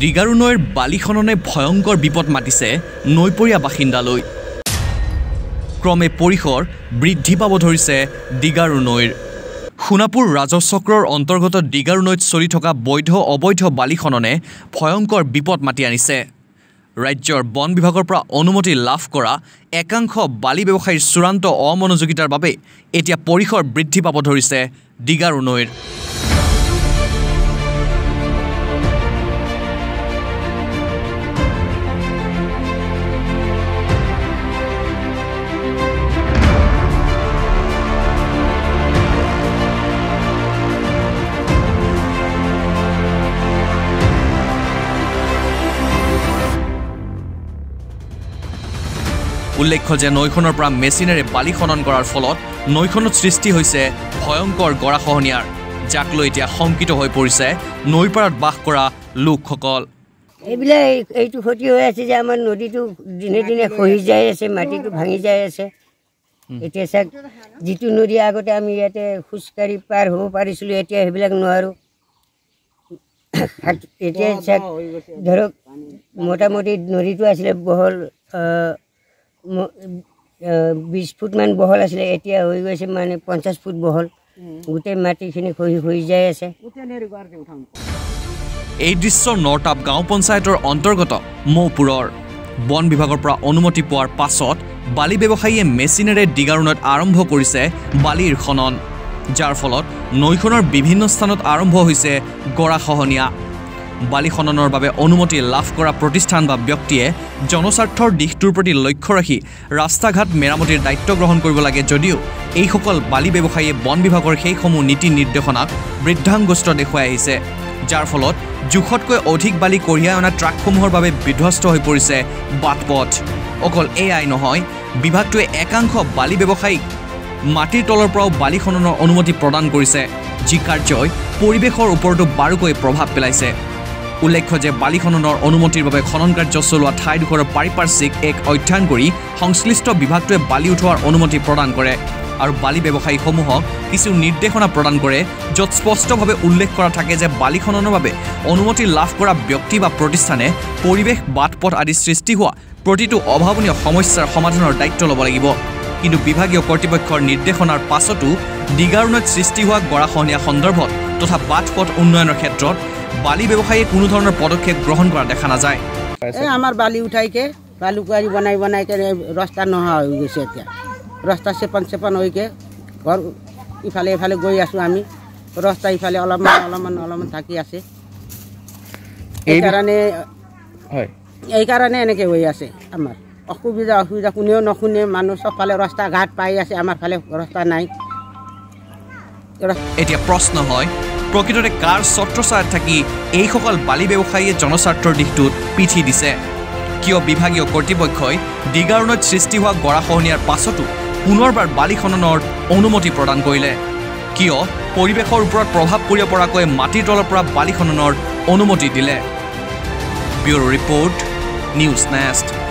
দীঘাৰু নৈৰ বালিখননে ভয়ংকৰ বিপদ মাতিছে নৈপৰীয়া বাসিন্দালৈ। ক্ৰমে পৰিসৰ বৃদ্ধি পাব ধৰিছে দীঘাৰু নৈৰ সোণাপুৰ ৰাজচক্ৰৰ অন্তৰ্গত দীঘাৰু নৈত চলি থকা বৈধ অবৈধ বালিখননে ভয়ংকৰ বিপদ মাতি আনিছে। ৰাজ্যৰ বন বিভাগৰ পৰা অনুমতি লাভ কৰা একাংশ বালি ব্যৱসায়ীৰ চূড়ান্ত অমনোযোগিতাৰ বাবে এতিয়া পৰিসৰ বৃদ্ধি পাব ধৰিছে দীঘাৰু নৈৰ উল্লেখ্য যে নৈখনৰ পৰা মেচিনেৰে বালি খনন কৰাৰ ফলত নৈখনত সৃষ্টি হৈছে ভয়ংকৰ গৰাখহনীয়াৰ যাক লৈ এতিয়া শংকিত হৈ পৰিছে নৈৰ পাৰত বাস কৰা লোকসকল। এইবিলাক এই- এইটো ক্ষতি হৈ আছে যে আমাৰ নদীটো দিনে দিনে খহি যাই আছে মাটিটো ভাঙি যাই আছে। এতিয়া চাওক যিটো নদী আগতে আমি ইয়াতে খোজকাঢ়ি পাৰ হ'ব পাৰিছিলোঁ এতিয়া সেইবিলাক নোৱাৰোঁ। এতিয়া চাওক ধৰক মোটামুটি নদীটো আছিলে বহল বিছ ফুটমান বহল আছিলে এতিয়া হৈ গৈছে মানে পঞ্চাছ ফুট বহল। গোটেই মাটিখিনি খহি খহি যাই আছে। এই দৃশ্য নৰ্তাপ গাঁও পঞ্চায়তৰ অন্তৰ্গত মৌপুৰৰ বন বিভাগৰ পৰা অনুমতি পোৱাৰ পাছত বালি ব্যৱসায়ীয়ে মেচিনেৰে নৈত আৰম্ভ কৰিছে বালিৰ খনন। যাৰ ফলত নৈখনৰ বিভিন্ন স্থানত আৰম্ভ হৈছে গৰাখহনীয়া বালি খননৰ বাবে অনুমতি লাভ কৰা প্ৰতিষ্ঠান বা ব্যক্তিয়ে জনস্বাৰ্থৰ দিশটোৰ প্ৰতি লক্ষ্য ৰাখি ৰাস্তা ঘাট মেৰামতিৰ দায়িত্ব গ্ৰহণ কৰিব লাগে যদিও এইসকল বালি ব্যৱসায়ীয়ে বন বিভাগৰ সেইসমূহ নীতি নিৰ্দেশনাক বৃদ্ধাংগুষ্ট দেখুৱাই আহিছে। যাৰ ফলত জোখতকৈ অধিক বালি কঢ়িয়াই অনা ট্ৰাকসমূহৰ বাবে বিধ্বস্ত হৈ পৰিছে বাট পথ অকল এয়াই নহয় বিভাগটোৱে একাংশ বালি ব্যৱসায়ীক মাটিৰ তলৰ পৰাও বালি খননৰ অনুমতি প্ৰদান কৰিছে যি কাৰ্যই পৰিৱেশৰ ওপৰতো বাৰুকৈ প্ৰভাৱ পেলাইছে। উল্লেখ্য যে বালি খননৰ অনুমতিৰ বাবে খনন কাৰ্য চলোৱা ঠাইডোখৰৰ পাৰিপাৰ্শ্বিক এক অধ্যয়ন কৰি সংশ্লিষ্ট বিভাগটোৱে বালি উঠোৱাৰ অনুমতি প্ৰদান কৰে। আৰু বালি ব্যৱসায়ীসমূহক কিছু নিৰ্দেশনা প্ৰদান কৰে য'ত স্পষ্টভাৱে উল্লেখ কৰা থাকে যে বালি খননৰ বাবে অনুমতি লাভ কৰা ব্যক্তি বা প্ৰতিষ্ঠানে পৰিৱেশ বাট পথ আদি সৃষ্টি হোৱা প্ৰতিটো অভাৱনীয় সমস্যাৰ সমাধানৰ দায়িত্ব ল'ব লাগিব। কিন্তু বিভাগীয় কৰ্তৃপক্ষৰ নিৰ্দেশনাৰ পাছতো দীঘাৰু নৈত সৃষ্টি হোৱা গৰাখহনীয়া সন্দৰ্ভত তথা বাট পথ উন্নয়নৰ ক্ষেত্ৰত বালি ব্যৱসায়ীয়ে কোনো ধৰণৰ পদক্ষেপ গ্ৰহণ কৰা দেখা নাযায়। এই আমাৰ বালি উঠাইকে বালু কুৱাৰি বনাই বনাইকে এই ৰাস্তা নোহোৱা হৈ গৈছে এতিয়া। ৰাস্তা চেপন চেপন হৈকে ঘৰ ইফালে ইফালে গৈ আছোঁ আমি। ৰাস্তা ইফালে অলপমান অলপমান অলপমান থাকি আছে। এইকাৰণে হয়। এইকাৰণে এনেকৈ হৈ আছে আমাৰ। অসুবিধা অসুবিধা কোনেও নুশুনে মানুহ চবফালে ৰাস্তা ঘাট পাই আছে আমাৰ ফালে ৰাস্তা নাই। এতিয়া প্ৰশ্ন হয় প্ৰকৃততে কাৰ ছত্ৰছায়াত থাকি এইসকল বালি ব্যৱসায়ীয়ে জনস্বাৰ্থৰ দিশটোত পিঠি দিছে? কিয় বিভাগীয় কৰ্তৃপক্ষই দীঘাৰু নৈত সৃষ্টি হোৱা গৰাখহনীয়াৰ পাছতো পুনৰবাৰ বালি খননৰ অনুমতি প্ৰদান কৰিলে? কিয় পৰিৱেশৰ ওপৰত প্ৰভাৱ পৰিব পৰাকৈ মাটিৰ তলৰ পৰা বালি খননৰ অনুমতি দিলে? Bureau' report news nest.